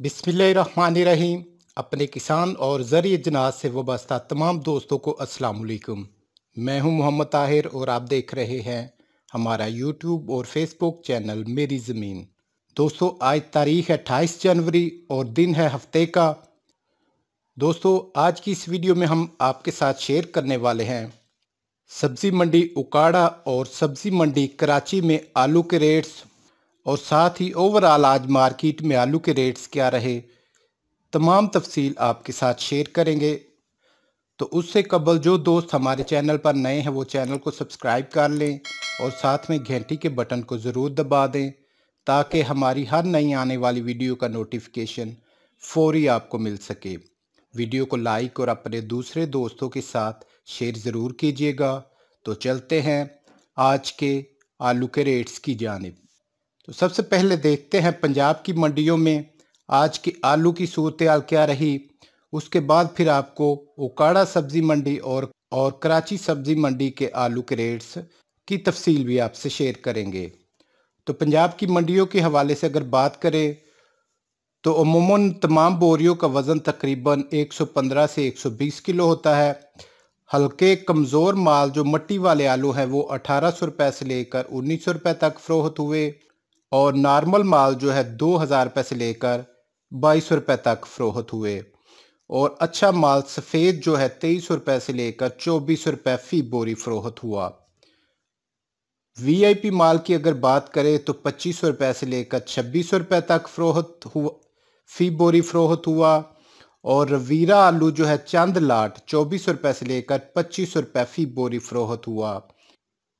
बिस्मिल्लाहिर्रहमानिर्रहीम। अपने किसान और ज़रिए जनाज से वाबस्ता तमाम दोस्तों को अस्सलाम मैं हूँ मोहम्मद ताहिर और आप देख रहे हैं हमारा यूट्यूब और फेसबुक चैनल मेरी ज़मीन। दोस्तों, आज तारीख है अट्ठाईस जनवरी और दिन है हफ़्ते का। दोस्तों, आज की इस वीडियो में हम आपके साथ शेयर करने वाले हैं सब्ज़ी मंडी उकाड़ा और सब्ज़ी मंडी कराची में आलू के रेट्स और साथ ही ओवरऑल आज मार्केट में आलू के रेट्स क्या रहे, तमाम तफसील आपके साथ शेयर करेंगे। तो उससे कबल जो दोस्त हमारे चैनल पर नए हैं, वो चैनल को सब्सक्राइब कर लें और साथ में घंटी के बटन को ज़रूर दबा दें, ताकि हमारी हर नई आने वाली वीडियो का नोटिफिकेशन फौरी आपको मिल सके। वीडियो को लाइक और अपने दूसरे दोस्तों के साथ शेयर ज़रूर कीजिएगा। तो चलते हैं आज के आलू के रेट्स की जानब। तो सबसे पहले देखते हैं पंजाब की मंडियों में आज की आलू की सूरत क्या रही। उसके बाद फिर आपको उकाड़ा सब्ज़ी मंडी और और कराची सब्ज़ी मंडी के आलू के रेट्स की तफसील भी आपसे शेयर करेंगे। तो पंजाब की मंडियों के हवाले से अगर बात करें तो अमूमन तमाम बोरियों का वज़न तकरीबन 115 से 120 किलो होता है। हल्के कमज़ोर माल जो मट्टी वाले आलू हैं, वो अठारह सौ रुपये से लेकर उन्नीस सौ रुपये तक फ़रोख्त हुए। और नॉर्मल माल जो है दो हज़ार रुपये से लेकर बाईस सौ रुपये तक फ़रोख्त हुए। और अच्छा माल सफ़ेद जो है तेईस सौ रुपये से लेकर चौबीस सौ रुपये फ़ी बोरी फ़रोहत हुआ। वीआईपी माल की अगर बात करें तो पच्चीस सौ रुपये से लेकर छब्बीस सौ रुपये तक फ़रोख्त हुआ, फ़ी बोरी फ़रोहत हुआ। और रवीरा आलू जो है चंद लाट चौबीस सौ रुपये से लेकर पच्चीस सौ रुपये फ़ी बोरी फ़रोहत हुआ।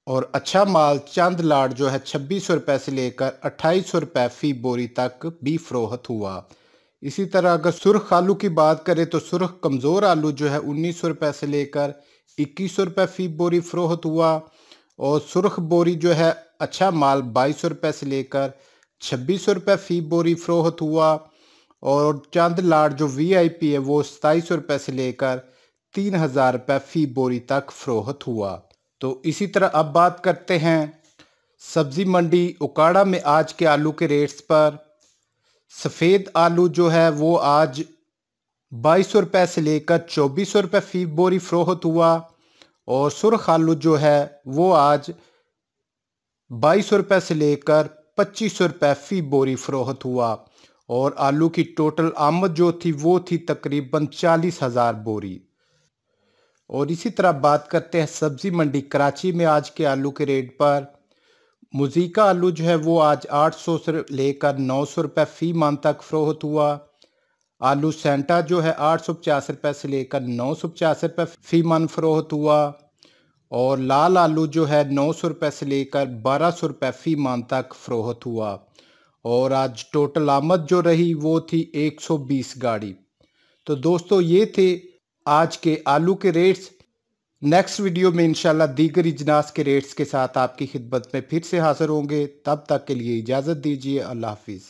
और अच्छा माल चंद लाट जो है छब्बीस सौ रुपये से लेकर अट्ठाईस सौ रुपये फ़ी बोरी तक भी फ़रोहत हुआ। इसी तरह अगर सुरख आलू की बात करें तो सुरख कमज़ोर आलू जो है उन्नीस सौ रुपये से लेकर इक्कीस सौ रुपये फ़ी बोरी फ़रोहत हुआ और सुरख बोरी जो है अच्छा माल बाईस सौ रुपये से लेकर छब्बीस सौ रुपये फ़ी बोरी फ़रोहत हुआ और चंद लाट जो वी आई पी है वो सताईस सौ रुपये से लेकर तीन हज़ार रुपये फ़ी बोरी तक फ़रोहत हुआ। तो इसी तरह अब बात करते हैं सब्ज़ी मंडी उकाड़ा में आज के आलू के रेट्स पर। सफ़ेद आलू जो है वो आज बाईस सौ रुपये से लेकर चौबीस सौ रुपये फ़ी बोरी फ़रोहत हुआ और सुरख आलू जो है वो आज बाईस सौ रुपये से लेकर पच्चीस सौ रुपये फ़ी बोरी फ़रोहत हुआ और आलू की टोटल आमद जो थी वो थी तकरीबन चालीस हज़ार बोरी। और इसी तरह बात करते हैं सब्ज़ी मंडी। कराची में आज के आलू के रेट पर मुजीका आलू जो है वो आज 800 से लेकर नौ सौ रुपये फ़ी मान तक फ़रोहत हुआ। आलू सेंटा जो है आठ सौ पचास रुपये से लेकर नौ सौ पचास रुपये फ़ी मान फ़रोहत हुआ। और लाल आलू जो है नौ सौ रुपये से लेकर बारह सौ रुपये फ़ी मान तक फ़रोहत हुआ। और आज टोटल आमद जो रही वो थी एक सौ बीस गाड़ी। तो दोस्तों ये थे आज के आलू के रेट्स। नेक्स्ट वीडियो में इंशाल्लाह दीगर इजनास के रेट्स के साथ आपकी खिदमत में फिर से हाजिर होंगे। तब तक के लिए इजाज़त दीजिए। अल्लाह हाफिज़।